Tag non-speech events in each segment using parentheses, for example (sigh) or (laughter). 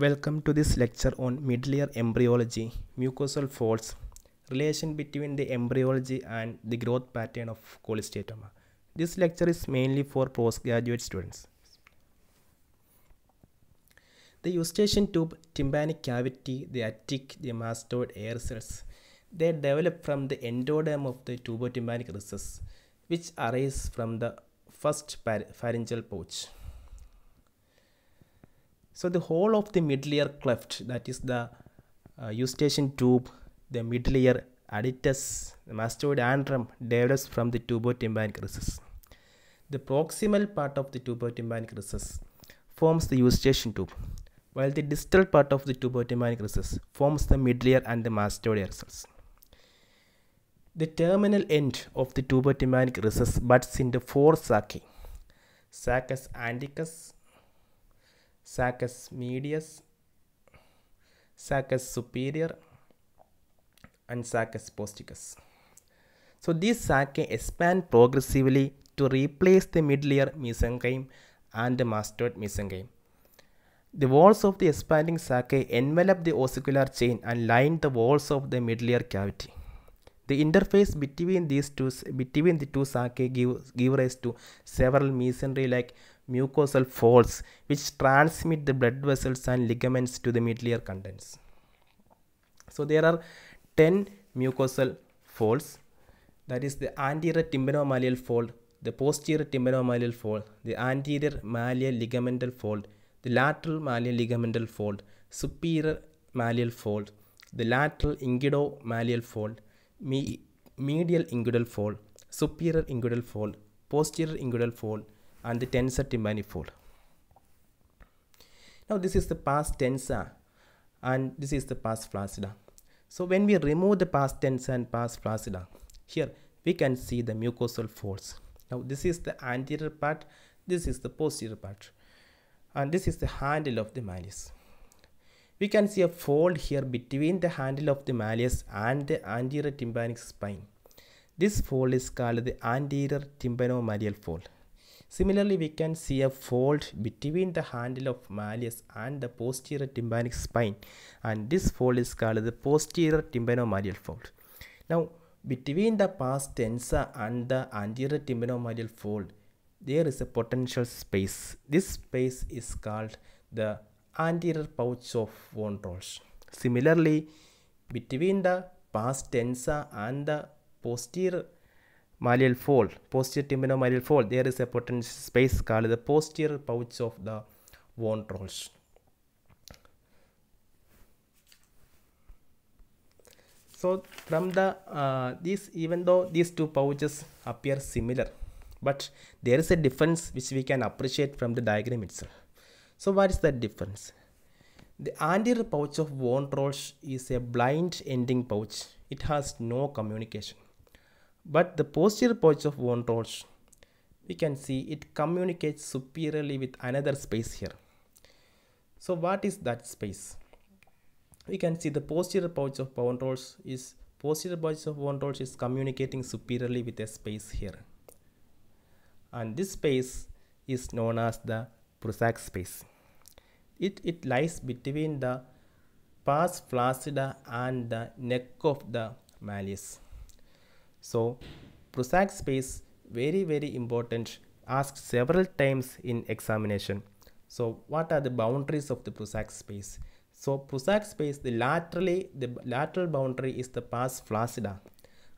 Welcome to this lecture on middle ear embryology, mucosal folds, relation between the embryology and the growth pattern of cholesteatoma. This lecture is mainly for postgraduate students. The eustachian tube, tympanic cavity, the attic, the mastoid air cells, they develop from the endoderm of the tubotympanic recess, which arise from the first pharyngeal pouch. So the whole of the middle ear cleft, that is the uh, eustachian tube, the middle ear adytus, the mastoid antrum, develops from the tubotympanic recess. The proximal part of the tubotympanic recess forms the eustachian tube, while the distal part of the tubotympanic recess forms the middle ear and the mastoid air cells. The terminal end of the tubotympanic recess buds into four saci, saccus anticus, saccus medius, saccus superior, and saccus posticus. So these saci expand progressively to replace the middle ear mesenchyme and the mastoid mesenchyme. The walls of the expanding saci envelop the ossicular chain and line the walls of the middle ear cavity. The interface between these two between the two saci give, give rise to several mesentery like mucosal folds which transmit the blood vessels and ligaments to the ear contents. So there are 10 mucosal folds that is the anterior tympanomalleal fold, the posterior tympanomalleal fold, the anterior malleal ligamental fold, the lateral malleal ligamental fold, superior malleal fold, the lateral incudo-malleal fold, me- medial incudal fold, superior incudal fold, posterior incudal fold, and the tensor tympani fold. Now this is the pars tensa and this is the pars flaccida. So when we remove the pars tensa and pars flaccida, here we can see the mucosal folds. Now this is the anterior part, this is the posterior part, and this is the handle of the malleus. We can see a fold here between the handle of the malleus and the anterior tympanic spine. This fold is called the anterior tympanomalleal fold. Similarly, we can see a fold between the handle of malleus and the posterior tympanic spine, and this fold is called the posterior tympanomalleal fold. Now, between the pars tensa and the anterior tympanomalleal fold, there is a potential space. This space is called the anterior pouch of von Tröltsch. Similarly, between the pars tensa and the posterior malleal fold, posterior tympanomalleal fold, there is a potential space called the posterior pouch of the von Tröltsch. So from the uh, even though these two pouches appear similar, but there is a difference which we can appreciate from the diagram itself. So what is that difference? The anterior pouch of von Tröltsch is a blind ending pouch. It has no communication. But the posterior pouch of von Tröltsch, we can see it communicates superiorly with another space here. So what is that space? We can see the posterior pouch of von Tröltsch is posterior pouch of von Tröltsch is communicating superiorly with a space here. And this space is known as the Prussak space. It, it lies between the pars flaccida and the neck of the malleus. So, Prussak space very very important asked several times in examination. So, what are the boundaries of the Prussak space? So, Prussak space the laterally the lateral boundary is the pars flaccida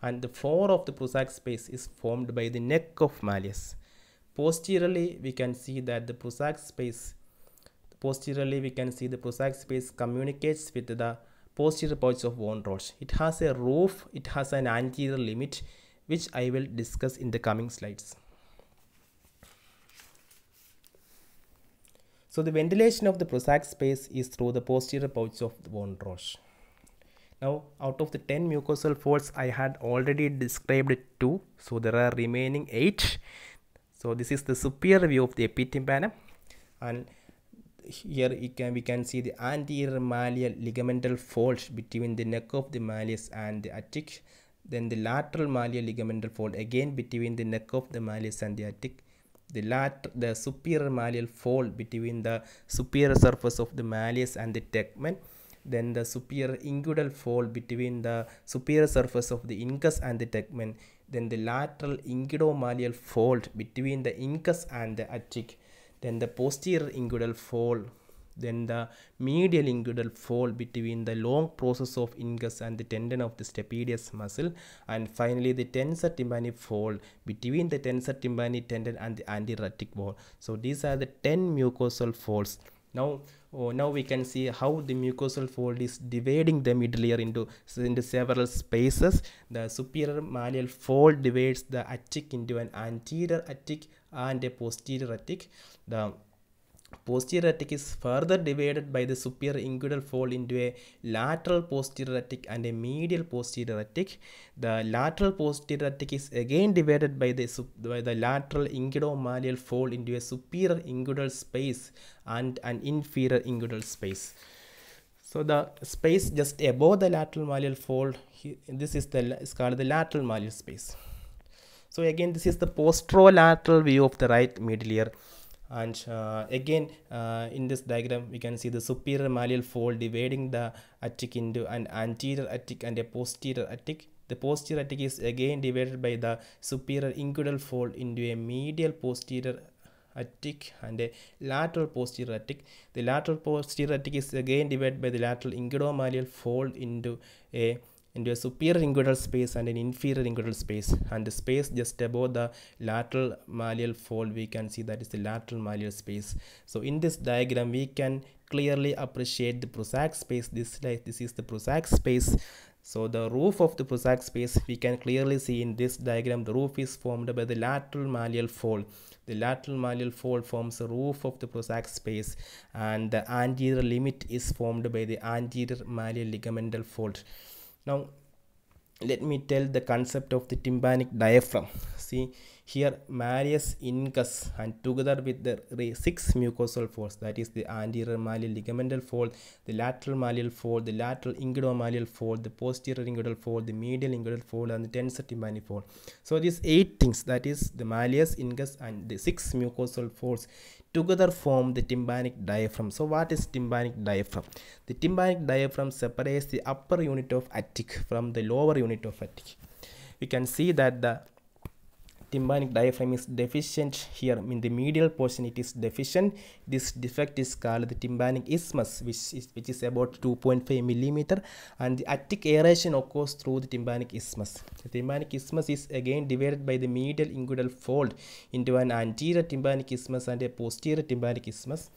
and the floor of the Prussak space is formed by the neck of malleus. Posteriorly, we can see that the Prussak space posteriorly we can see the Prussak space communicates with the posterior pouch of von Tröltsch. It has a roof, it has an anterior limit which I will discuss in the coming slides. So the ventilation of the Prussak space is through the posterior pouch of von Tröltsch. Now out of the 10 mucosal folds I had already described 2 so there are remaining 8. So this is the superior view of the epitympanum and here can we can see the anterior malleal ligamental fold between the neck of the malleus and the attic. Then the lateral malleal ligamental fold again between the neck of the malleus and the attic. The lat the superior malleal fold between the superior surface of the malleus and the tegmen. Then the superior incudal fold between the superior surface of the incus and the tegmen. Then the lateral incudomalleal fold between the incus and the attic then the posterior incudal fold. Then the medial incudal fold between the long process of incus and the tendon of the stapedius muscle. And finally the tensor tympani fold between the tensor tympani tendon and the anterior attic wall so these are the 10 mucosal folds. Now oh, now we can see how the mucosal fold is dividing the middle ear into into several spaces. The superior malleal fold divides the attic into an anterior attic and a posterior attic the posterior attic is further divided by the superior incudal fold into a lateral posterior attic and a medial posterior attic. The lateral posterior attic is again divided by the, by the lateral incudomalleal fold into a superior incudal space and an inferior incudal space. So the space just above the lateral malleal fold, this is the is called the lateral malleal space. So again, this is the posterolateral view of the right middle ear. And uh, again uh, in this diagram we can see the superior malleal fold dividing the attic into an anterior attic and a posterior attic. The posterior attic is again divided by the superior incudal fold into a medial posterior attic and a lateral posterior attic. The lateral posterior attic is again divided by the lateral incudomalleal fold into a into a superior incudal space and an inferior incudal space. And the space just above the lateral malleal fold we can see that is the lateral malleal space. So in this diagram we can clearly appreciate the Prussak space. This like this is the Prussak space. So the roof of the Prussak space we can clearly see in this diagram the roof is formed by the lateral malleal fold. The lateral malleal fold forms the roof of the Prussak space and the anterior limit is formed by the anterior malleal ligamental fold now let me tell the concept of the tympanic diaphragm. See here malleus incus and together with the six mucosal folds that is the anterior malleal ligamental fold the lateral malleal fold the lateral incudomalleal fold the posterior incudal fold the medial incudal fold and the tensor tympani fold. So these eight things that is the malleus incus and the six mucosal folds together form the tympanic diaphragm. So what is tympanic diaphragm? The tympanic diaphragm separates the upper unit of attic from the lower unit of attic. We can see that the tympanic diaphragm is deficient here. In the medial portion it is deficient. This defect is called the tympanic isthmus which is which is about 2.5 millimeter and the attic aeration occurs through the tympanic isthmus. The tympanic isthmus is again divided by the medial incudal fold into an anterior tympanic isthmus and a posterior tympanic isthmus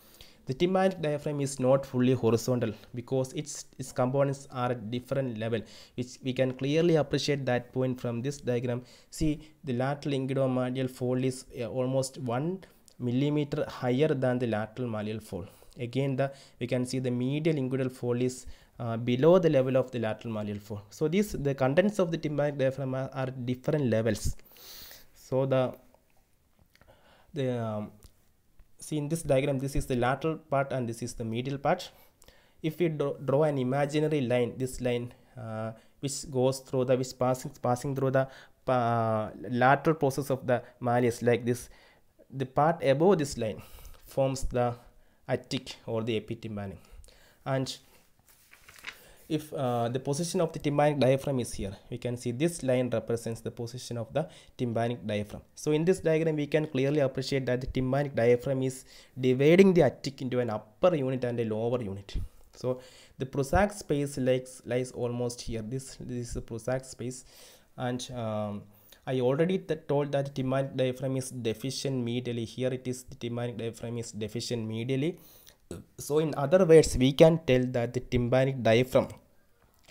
the tympanic diaphragm is not fully horizontal because its, its components are at different level which we can clearly appreciate that point from this diagram. See the lateral incudomalleal fold is uh, almost 1 millimeter higher than the lateral malleal fold. Again the we can see the medial incudal fold is uh, below the level of the lateral malleal fold. So these the contents of the tympanic diaphragm are, are different levels. So the the um, see in this diagram this is the lateral part and this is the medial part. If we draw an imaginary line this line uh, which goes through the which passing passing through the uh, lateral process of the malleus like this the part above this line forms the attic or the epitympanic and if uh, the position of the tympanic diaphragm is here we can see this line represents the position of the tympanic diaphragm. So in this diagram we can clearly appreciate that the tympanic diaphragm is dividing the attic into an upper unit and a lower unit. So the Prussak space lies, lies almost here. This, this is the Prussak space. And um, I already told that the tympanic diaphragm is deficient medially. Here it is the tympanic diaphragm is deficient medially so in other words we can tell that the tympanic diaphragm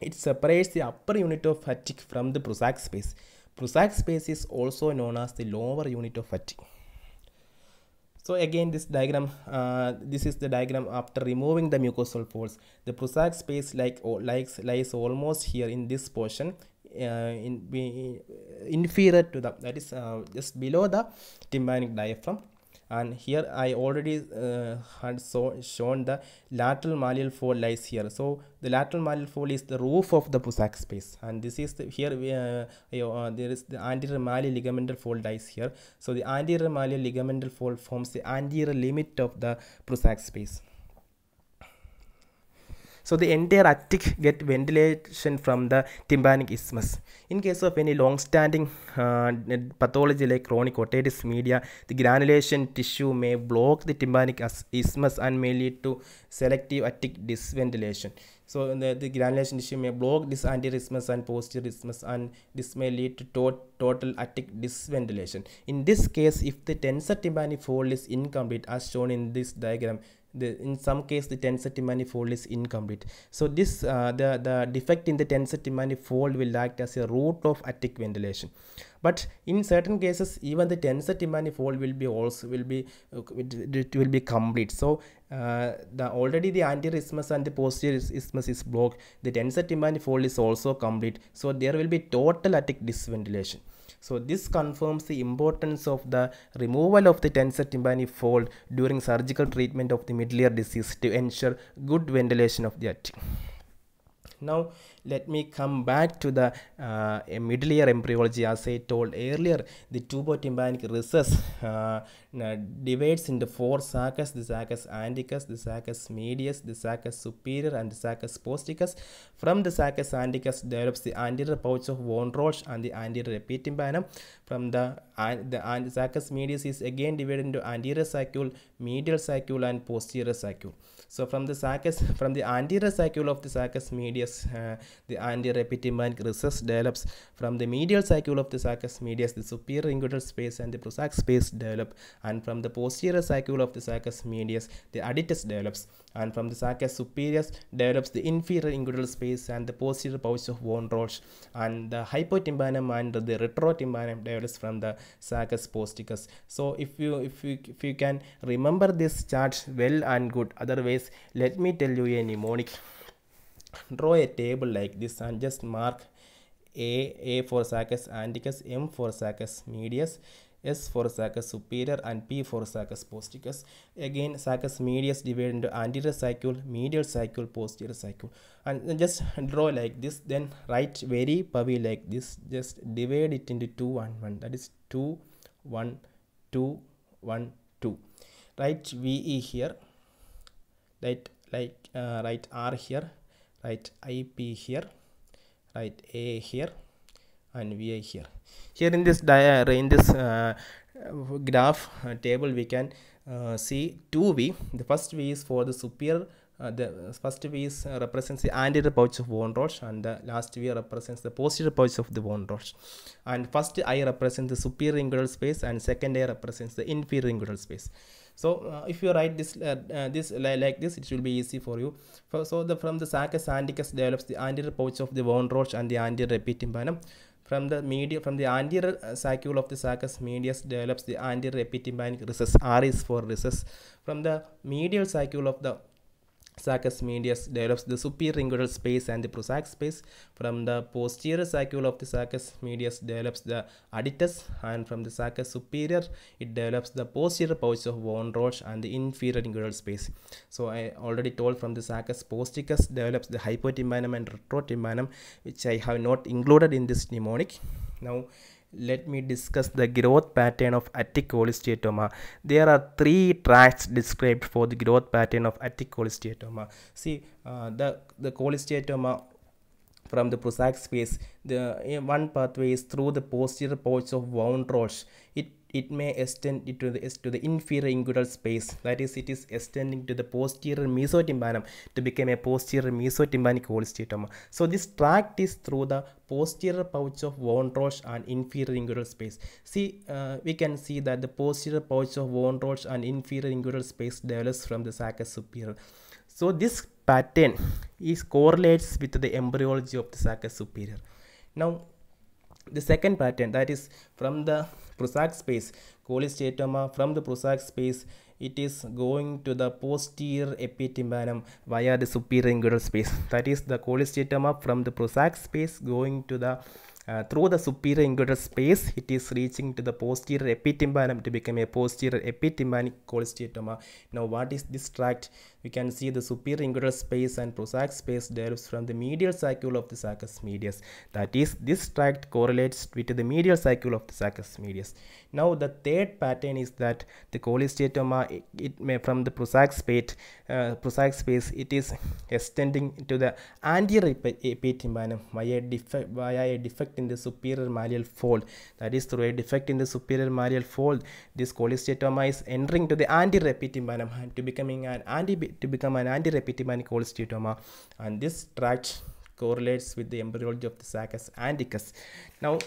it separates the upper unit of attic from the Prussak space. Prussak space is also known as the lower unit of attic so again this diagram uh, this is the diagram after removing the mucosal folds. The Prussak space like oh, likes lies almost here in this portion uh, in be inferior to the that is uh, just below the tympanic diaphragm and here I already uh, had so shown the lateral malleal fold lies here. So the lateral malleal fold is the roof of the Prussak space. And this is the, here we, uh, uh, there is the anterior malleal ligamental fold lies here. So the anterior malleal ligamental fold forms the anterior limit of the Prussak space so the entire attic get ventilation from the tympanic isthmus. In case of any long-standing uh, pathology like chronic otitis media, the granulation tissue may block the tympanic isthmus and may lead to selective attic dysventilation. So the, the granulation tissue may block this anterior isthmus and posterior isthmus and this may lead to, to total attic dysventilation. In this case, if the tensor tympani fold is incomplete as shown in this diagram, the in some case the tensor manifold is incomplete. So this uh, the the defect in the tensor manifold will act as a root of attic ventilation. But in certain cases even the tensor manifold will be also will be uh, it, will be complete. So uh, the already the anterior isthmus and the posterior isthmus is blocked. The tensor manifold is also complete. So there will be total attic dysventilation so this confirms the importance of the removal of the tensor tympani fold during surgical treatment of the middle ear disease to ensure good ventilation of the attic. Now let me come back to the uh, middle ear embryology. As I told earlier the tubotympanic recess uh, divides into four saccas the saccus anticus the saccus medius the saccus superior and the saccus posticus. From the saccus anticus develops the anterior pouch of von Tröltsch and the anterior epitympanum from the uh, the saccus medius is again divided into anterior saccule medial saccule and posterior saccule so from the saccus from the anterior saccule of the saccus medius uh, the anterior epitympanic recess develops from the medial saccule of the saccus medius the superior incudal space and the Prussak space develop and from the posterior saccule of the saccus medius the adytus develops and from the saccus superior develops the inferior incudal space and the posterior pouch of von Tröltsch and the hypotympanum and the retrotympanum develops from the saccus posticus. So if you if you if you can remember this chart well and good otherwise let me tell you a mnemonic draw a table like this and just mark a a for saccus anticus m for saccus medius S for saccus superior and P for saccus posticus. Again saccus medius divided into anterior saccule, medial saccule, posterior saccule. And just draw like this then write very puffy like this. Just divide it into 2 and 1 that is 2, 1, 2, 1, 2. Write VE here. Write like uh, write R here. Write IP here. Write A here and VI here. Here in this in this uh, graph uh, table we can uh, see two V. The first V is for the superior uh, the first V is uh, represents the anterior pouch of von Tröltsch and the last V represents the posterior pouch of the von Tröltsch and first I represents the superior incudal space and second I represents the inferior incudal space. So uh, if you write this uh, uh, this like this it will be easy for you. For, so the from the saccus anticus develops the anterior pouch of the von Tröltsch and the anterior epitympanum from the media from the anterior saccule of the saccus medius develops the anterior epitympanic recess R is for recess. From the medial saccule of the Saccus medius develops the superior incudal space and the Prussak space. From the posterior saccule of the Saccus medius develops the adytus and from the Saccus superior it develops the posterior pouch of von Tröltsch and the inferior incudal space. So I already told from the Saccus posticus develops the hypotympanum and retrotympanum which I have not included in this mnemonic. Now let me discuss the growth pattern of attic cholesteatoma. There are three tracks described for the growth pattern of attic cholesteatoma. See, uh, the, the cholesteatoma from the Prussak space, the one pathway is through the posterior pouch of von Tröltsch. It it may extend to the to the inferior incudal space. That is it is extending to the posterior mesotympanum to become a posterior mesotympanic cholesteatoma so this tract is through the posterior pouch of von Tröltsch and inferior incudal space. See uh, we can see that the posterior pouch of von Tröltsch and inferior incudal space develops from the saccus superior. So this pattern is correlates with the embryology of the saccus superior. Now the second pattern that is from the Prussak space cholesteatoma from the Prussak space it is going to the posterior epitympanum via the superior incudal space. That is the cholesteatoma from the Prussak space going to the uh, through the superior incudal space it is reaching to the posterior epitympanum to become a posterior epitympanic cholesteatoma now what is this tract we can see the superior incudal space and Prussak space develops from the medial saccule of the saccus medius. That is this tract correlates with the medial saccule of the saccus medius. Now the third pattern is that the cholesteatoma it, it may from the Prussak space uh, Prussak space it is extending to the anterior epi- via a defect via a defect in the superior malleal fold. That is through a defect in the superior malleal fold this cholesteatoma is entering to the anterior epitympanum and to becoming an anti to become an anterior epitympanic cholesteatoma and this tract correlates with the embryology of the saccus anticus now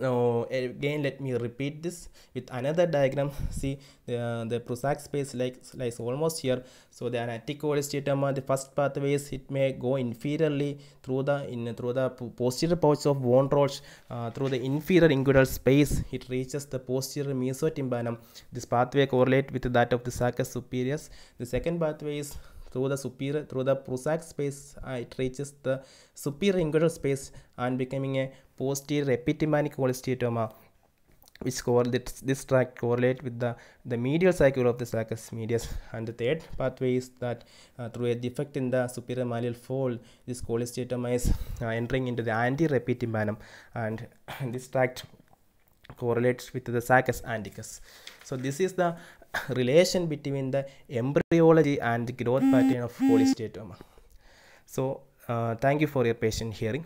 now again let me repeat this. With another diagram see the the Prussak space like lies almost here. So the anatic cholesteatoma the first pathways it may go inferiorly through the in through the posterior pouch of von Tröltsch uh, through the inferior incudal space it reaches the posterior mesotympanum this pathway correlate with that of the saccus superius the second pathway is through the superior through the Prussak space uh, it reaches the superior incudal space and becoming a posterior epitympanic cholesteatoma which correlates this tract correlate with the the medial cycle of the saccus medius. And the third pathway is that uh, through a defect in the superior malleal fold this cholesteatoma is uh, entering into the anterior epitympanum and (coughs) this tract correlates with the saccus anticus. So this is the relation between the embryology and growth pattern of cholesteatoma so uh, thank you for your patient hearing